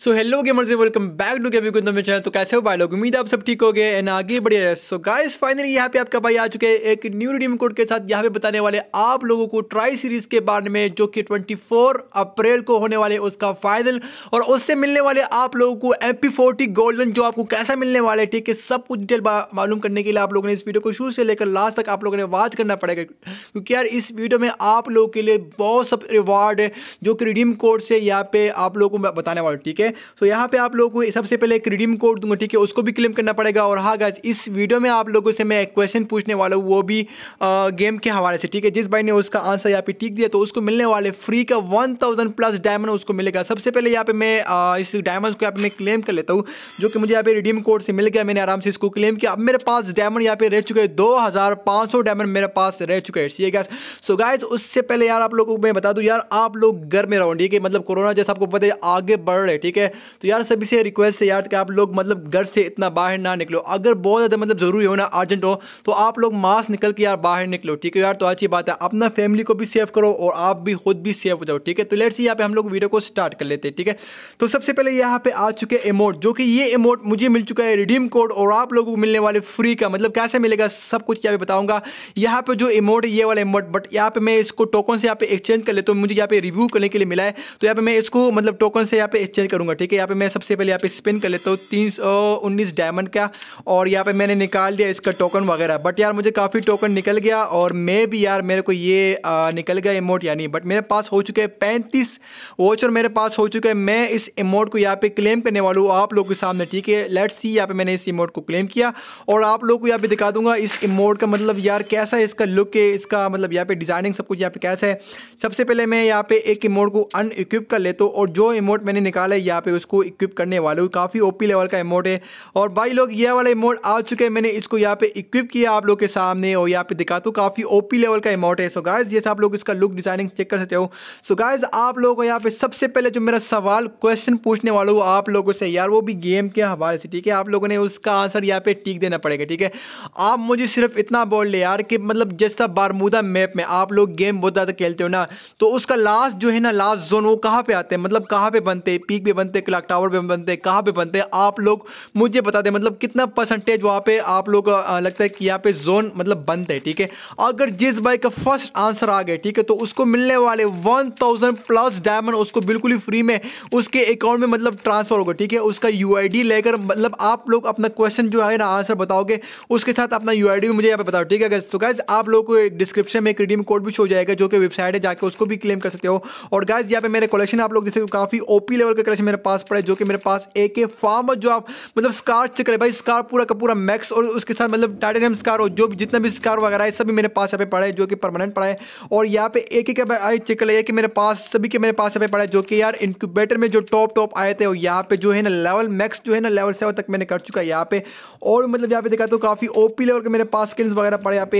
So hello gamers welcome back to game कुंदम channel तो कैसे हो भाई लोग? उम्मीद आप सब ठीक हो गए एंड आगे बढ़िया है सो गाइस फाइनली यहाँ पे आपका भाई आ चुके हैं एक न्यू रिडीम कोड के साथ। यहाँ पे बताने वाले आप लोगों को ट्राई सीरीज़ के बारे में, जो कि 24 अप्रैल को होने वाले उसका फाइनल और उससे मिलने वाले आप लोगों को एम गोल्डन जो आपको कैसा मिलने वाले ठीक है? सब कुछ डिटेल मालूम करने के लिए आप लोगों ने इस वीडियो को शुरू से लेकर लास्ट तक आप लोगों ने बात करना पड़ेगा। क्योंकि यार, इस वीडियो में आप लोगों के लिए बहुत सब रिवार्ड है, जो कि रिडीम कोड से यहाँ पे आप लोगों को बताने वाले ठीक है? तो यहाँ पे आप लोगों को सबसे पहले एक रिडीम कोड दूँगा ठीक है? उसको भी क्लेम करना पड़ेगा। और हाँ गाइस इस वीडियो में आप लोगों से मैं एक क्वेश्चन पूछने वाला हूँ वो भी आ, गेम के हवाले से ठीक है? जिस भाई ने उसका आंसर यहाँ पे ठीक दिया तो उसको मिलने वाले फ्री का वन प्लस डायमंड उसको मिलेगा। सबसे पहले यहाँ पे मैं आ, इस डायमंड को यहाँ पे मैं क्लेम कर लेता हूँ जो कि मुझे यहाँ पे रिडीम कोड से मिल गया। मैंने आराम से इसको क्लेम किया। अब मेरे पास डायमंड यहाँ पे रह चुके हैं दो हज़ार पाँच सौ डायमंड मेरे पास रह चुके हैं सी गैस सो गाइज़ उससे पहले यार आप लोगों को मैं बता दूँ यार आप लोग घर में रहो ठीक है? मतलब कोरोना जैसा आपको पता है आगे बढ़ रहे ठीक है? तो यार सभी से रिक्वेस्ट है यार कि आप लोग मतलब घर से इतना बाहर ना निकलो। अगर बहुत ज़्यादा मतलब ज़रूरी हो ना अर्जेंट हो तो आप लोग मास्क निकल के यार बाहर निकलो, ठीक है यार? तो अच्छी बात है। अपना फैमिली को भी सेव करो और आप भी खुद भी सेव हो जाओ, ठीक है? तो लेट्स यहाँ पे हम लोग वीडियो को स्टार्ट कर लेते हैं, ठीक है? तो सबसे पहले यहाँ पे आ चुके इमोट जो कि ये इमोट मुझे मिल चुका है रिडीम कोड और आप लोगों को मिलने वाले फ्री का। मतलब कैसे मिलेगा सब कुछ यहाँ पे बताऊँगा। यहाँ पे जो इमोट ये वाला इमोट बट यहाँ पे मैं इसको टोकन से यहाँ पे एक्सचेंज कर लेता हूँ। मुझे यहाँ पे रिव्यू करने के लिए मिला है। तो यहाँ पे मैं इसको मतलब टोकन से यहाँ पे एक्सचेंज करूँगा ठीक है? यहाँ पे मैं सबसे पहले यहाँ पे स्पिन कर लेता हूँ तीन सौ उन्नीस डायमंड का और यहाँ पे मैंने निकाल दिया इसका टोकन वगैरह। बट यार मुझे काफ़ी टोकन निकल गया और मैं भी यार मेरे को ये आ, निकल गया इमोट यानी बट मेरे पास हो चुके हैं पैंतीस वोचर मेरे पास हो चुके हैं मैं इस इमोट को यहाँ पे क्लेम करने वाला हूँ आप लोगों के सामने ठीक है? लेट्स सी यहाँ पे मैंने इस इमोट को क्लेम किया और आप लोग को यहाँ पे दिखा दूँगा इस इमोट का मतलब यार कैसा है इसका लुक है इसका मतलब यहाँ पे डिज़ाइनिंग सब कुछ यहाँ पे कैसा है। सबसे पहले मैं यहाँ पे एक इमोट को अनइक्विप कर लेता हूँ और जो इमोट मैंने निकाला है यहाँ पे उसको इक्विप करने वाला हूँ काफ़ी ओपी लेवल का इमोट है। और भाई लोग, ये वाला इमोट आ चुके हैं। मैंने इसको यहाँ पे इक्विप किया आप लोग के सामने और यहाँ पे दिखाता हूँ। काफ़ी ओपी लेवल का इमोट है। सो गाइज़ जैसे आप लोग इसका लुक डिज़ाइनिंग चेक कर सकते हो। सो गाइज़ आप लोगों यहाँ पे सबसे पहले जो मेरा सवाल क्वेश्चन पूछने वाला हूँ आप लोगों से। यार, वो भी गेम के हवाले से, ठीक है? आप लोगों ने उसका आंसर यहाँ पे टीक देना पड़ेगा, ठीक है? आप मुझे सिर्फ़ इतना बोल ले यार कि मतलब जैसा बारमूदा मैप में आप लोग गेम बहुत ज़्यादा खेलते हो ना तो उसका लास्ट जो है ना लास्ट जोन वो कहाँ पे आते हैं? मतलब कहाँ पे बनते हैं? पीक पे बनते क्लाक टावर पे बनते कहाँ पे बनते आप लोग मुझे बता दें मतलब कितना परसेंटेज वहाँ पे आप लोग लगता है कि यहाँ पे जोन मतलब बंद है, ठीक है? अगर जिस भाई का फ़र्स्ट आंसर आ गया, ठीक है तो उसको मिलने वाले वन थाउज़ेंड प्लस डायमंड उसको बिल्कुल ही फ्री में उसके अकाउंट में मतलब ट्रांसफ़र होगा, ठीक है? उसका यू लेकर मतलब आप लोग अपना क्वेश्चन जो है ना आंसर बताओगे, उसके साथ अपना यू भी मुझे यहाँ पे बताओ, ठीक है तो गैस आप लोग को एक डिस्क्रिप्शन में एक रिडीम कोड भी शो जाएगा, जो कि वेबसाइट है जाकर उसको भी क्लेम कर सकते हो। और गैस यहाँ पे मेरे कलेक्शन आप लोग जैसे काफ़ी ओपी लेवल का कलेक्शन मेरे पास पड़े, जो कि मेरे पास एक फार्मर जो आप मतलब स्कार चेक करें, भाई स्कार पूरा का पूरा मैक्स और उसके साथ मतलब टाइटेनियम स्कार और जो भी जितना भी स्कार वगैरह है, सभी मेरे पास यहाँ पे पड़ा है, जो कि परमानेंट पड़ा है। और यहाँ पे एक एक आई चेक कर कि मेरे पास, सभी के मेरे पास यहाँ पे पड़ा है, जो कि यार इंक्यूबेटर में जो टॉप टॉप आए थे, और यहाँ पे जो है ना लेवल मैक्स जो है ना लेवल सेवन तक मैंने कर चुका है यहाँ पे। और मतलब यहाँ पे देखा तो काफ़ी ओपी लेवल के मेरे पास स्किन वगैरह पड़े यहाँ पे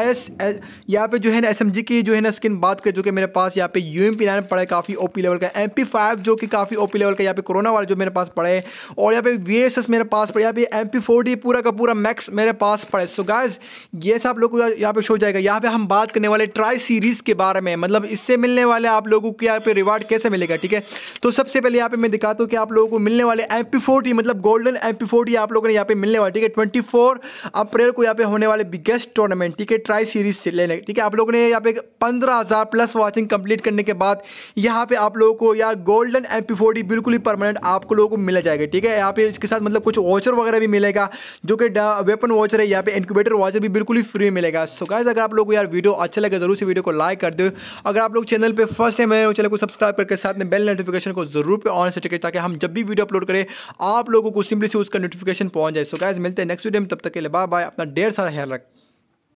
एस यहाँ पे जो है ना एस की जो है ना स्किन बात करें, जो कि मेरे पास यहाँ पे यू एम पी पड़ा है काफ़ी ओपी लेवल का। एम जो कि काफ़ी ओपी लेवल का यहाँ पे कोरोना वाले जो मेरे पास पड़े है और यहाँ पे वी मेरे पास पड़े यहाँ पे एम पी पूरा का पूरा मैक्स मेरे पास पड़े सो गाइज़ ये सब लोग को यहाँ पे शो जाएगा यहाँ पे हम बात करने वाले ट्राई सीरीज़ के बारे में मतलब इससे मिलने वाले आप लोगों को यहाँ पे रिवार्ड कैसे मिलेगा ठीक है तो सबसे पहले यहाँ पे मैं दिखाता हूँ कि आप लोगों को मिलने वाले फोर्टी मतलब गोल्डन फोर्टी आप लोगों ने यहाँ पे मिलने वाले ठीक है ट्वेंटी अप्रैल को यहाँ पे होने वाले बिगेस्ट टूर्नामेंट ठीक है ट्राई सीरीज़ से लेने ठीक है आप लोगों ने यहाँ पे पंद्रह प्लस वॉचिंग कंप्लीट करने के बाद यहाँ पे आप लोगों को यार गोल्डन एम पी बिल्कुल ही परमानेंट आपको लोगों को मिला जाएगा, ठीक है? यहाँ पे इसके साथ मतलब कुछ वॉचर वगैरह भी मिलेगा, जो कि वेपन वॉचर है, यहाँ पे इंक्यूबेटर वॉचर भी बिल्कुल ही फ्री मिलेगा। सो गाइस अगर आप लोग यार वीडियो अच्छा लगे, ज़रूर से वीडियो को लाइक कर दो। अगर आप लोग चैनल पर फ़र्स्ट टाइम मेरे चैनल को सब्सक्राइब करके साथ में बेल नोटिफिकेशन को ज़रूर पे ऑन करें, ताकि हम जब भी वीडियो अपलोड करें, आप लोगों को सिंपली से उसका नोटिफिकेशन पहुँच जाए। सो गाइस मिलते हैं नेक्स्ट वीडियो में, तब तक के लिए बाय बाय अपना डेढ़ सारा ख्याल रख।